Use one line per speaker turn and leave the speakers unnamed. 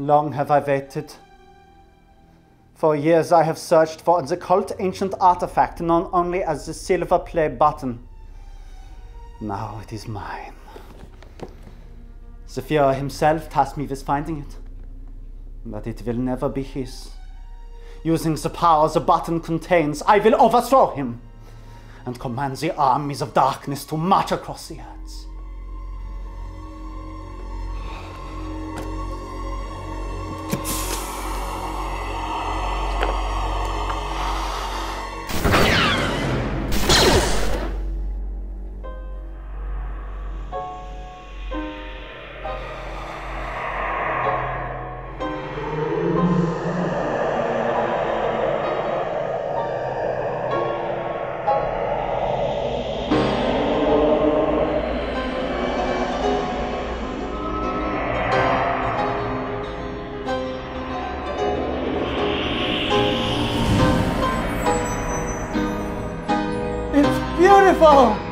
Long have I waited. For years I have searched for the cult ancient artifact known only as the silver play button. Now it is mine. Zephyr himself tasked me with finding it, but it will never be his. Using the power the button contains, I will overthrow him and command the armies of darkness to march across the earth.
Wonderful.